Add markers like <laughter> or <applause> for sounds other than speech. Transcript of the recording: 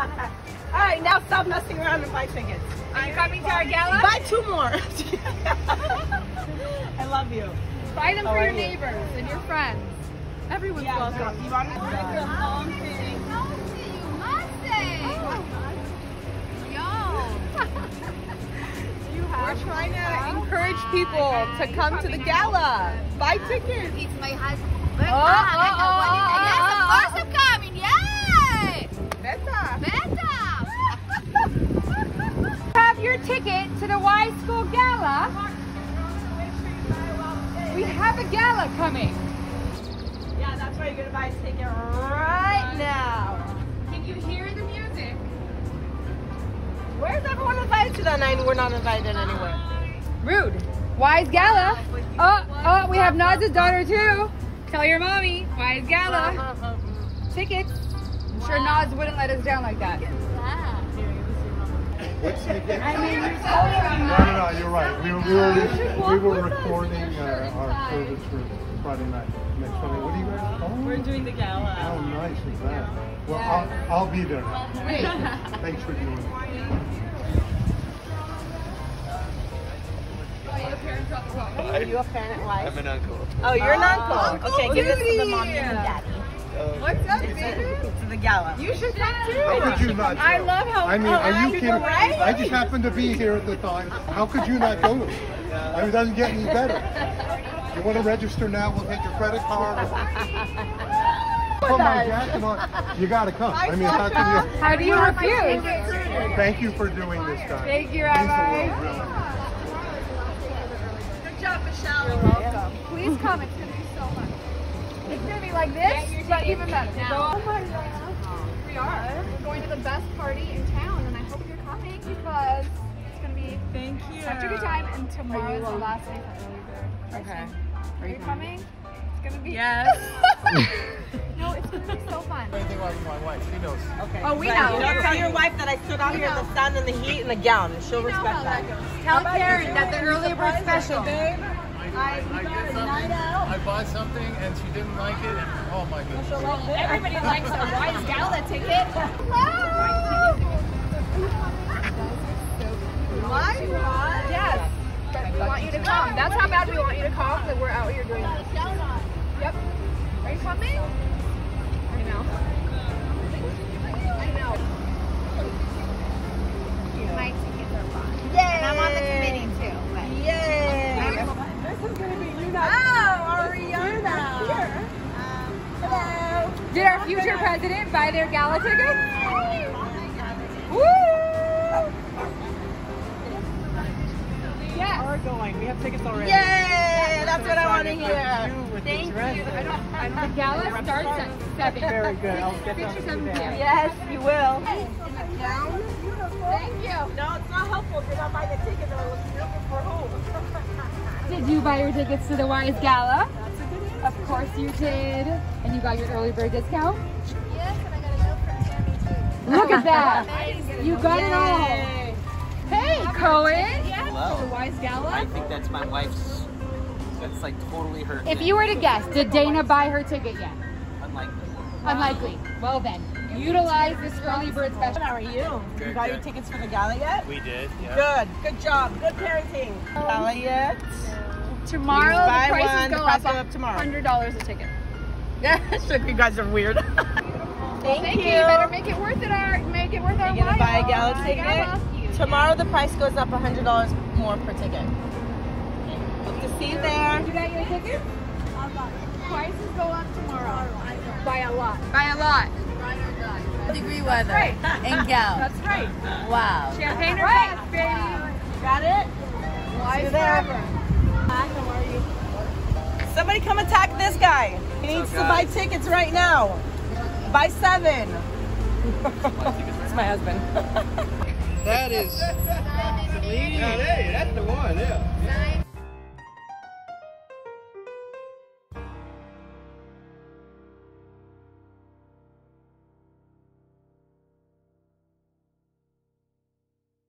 <laughs> All right, now stop messing around and buy tickets. Are you coming to our gala? Buy two more. <laughs> I love you. Buy them How for are your you? neighbors and your friends. Everyone's welcome. You want to the home thing? We're trying to encourage people to come to the gala. Buy tickets. It's my husband. Oh, oh, oh, yes, oh, of course oh. I'm coming. Yay! Beta. Beta! Have your ticket to the Y School Gala. We have a gala coming. Yeah, that's why you're gonna buy a ticket right now. Can you hear the music? Where's everyone invited to that night and we're not invited anywhere? Rude. Wise Gala. Oh, oh, we have Naz's daughter too. Tell your mommy. Wise Gala. Uh-huh. Tickets. I'm sure Naz wouldn't let us down like that. What's the again? I mean, No, no, no, you're right. We were, we were, we were recording uh, our service for Friday night. Next Friday. What do you guys call We're doing the gala. How nice is that? Well, I'll, I'll be there. <laughs> Thanks for doing it. Are you a parent wife? I'm an uncle. Oh, you're an uncle. Uncle okay, give this to the Rudy. mommy and the daddy. What's to the gala. You should come How could you not go? I love how. I mean, oh, are you kidding? go, right? I just happened to be here at the time. How could you not go? I mean, it doesn't get any better. You want to register now? We'll take your credit card. Come on, Jack. On. You got to come. I mean, how can you? How do you refuse? Thank you for doing this, guys. Thank you, Means the Rabbi. world, really. Good job, Michelle. You're welcome. Please come. It's gonna be so much. It's gonna be like this, but even better. Oh my god. We are. We're going to the best party in town, and I hope you're coming because it's gonna be Thank you. such a good time. And tomorrow's the last day for early bird. Okay. Are you coming? It's gonna be. Yes. <laughs> No, it's gonna be so fun. Anything my wife? She knows. Okay. Oh, we But, know. You know, tell your wife that I stood out here in the sun and the heat and the gown, and she'll respect that. Tell Karen that the early bird special. Babe, I, we got a night. I bought something and she didn't like it. And, oh my goodness. Everybody likes a wise gal gala <laughs> ticket. Yes. We want you to come. That's how bad we want you to come that we're out here doing this. Yep. Are you coming? I know. I know. My tickets are fun. Yay! And I'm on the committee too. But Yay! This is gonna be Luna. Oh, Ariana. Here. Hello. Did our future president buy their gala tickets? Woo! Yes. We're going. We have tickets already. Yay! That's what I want to hear. Thank you. I don't, I don't, the gala starts at 7. Very good. I'll get 6 or that 7 to you Yes, you will. Thank you. No, it's not helpful if I buy the ticket. Or looking for who? <laughs> Did you buy your tickets to the Wise Gala? Of course you did. And you got your early bird discount? Look at that. You got it all. Hey, Cohen. Hello. The Wise I think that's my wife's. That's like totally her. If thing. you were to guess, did Dana buy her ticket yet? Unlikely. Unlikely. Well then, utilize this early bird special. How are you? You Good, got your tickets for the gala yet? We did. Yeah. Good. Good job. Good parenting. Gala yet? Tomorrow, Please buy the prices one, go the price up, up tomorrow. $100 a ticket. <laughs> Yeah, sure. You guys are weird. <laughs> Thank, Thank you. you. You better make it worth it. Our, make it worth our You gonna while. buy a gala Buy ticket? Tomorrow the price goes up $100 more per ticket. Hope to see you there. You got your ticket? Prices go up tomorrow. By a lot. By a lot. Degree weather right. and gal. That's right. Wow. Champagne or fast, baby. Got it? Wise you there. forever. How are you? Somebody come attack this guy. He needs to buy tickets right now. Buy seven. it's my husband. That is. <laughs> Yeah, hey, that's the one. Yeah.